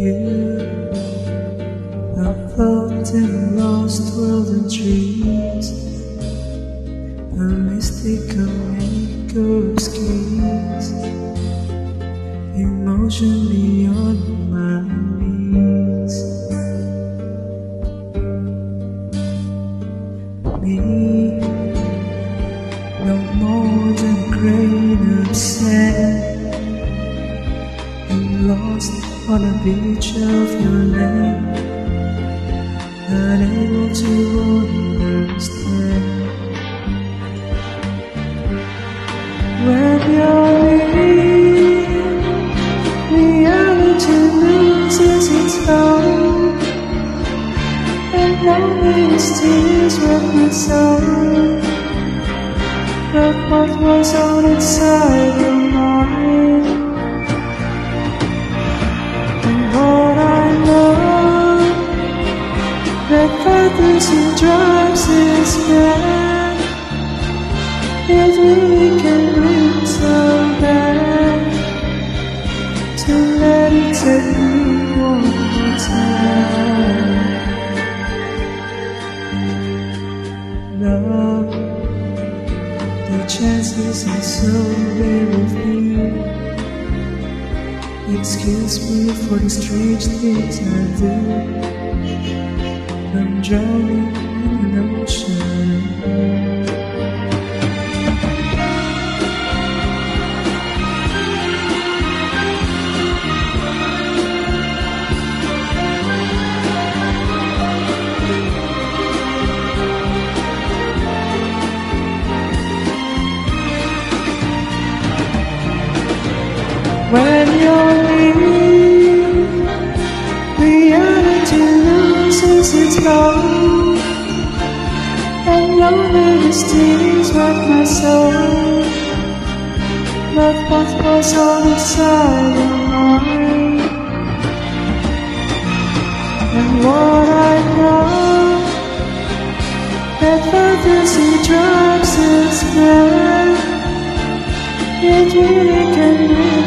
you. I float in a lost world of dreams, a mystical maker of schemes, emotionally. I'm lost on the beach of your land, unable to understand. When you're near, reality loses its hold, and loneliness tears with my soul. But what was on its your fantasy drives this man, it really can be so bad to let it take me one more time. Love, the chances are so very few. Excuse me for the strange things I do. I'm drowning in an ocean. When you're and loneliness tears wet my soul. But what was on inside your mind, and what I know, that fantasy drives us mad. It really can be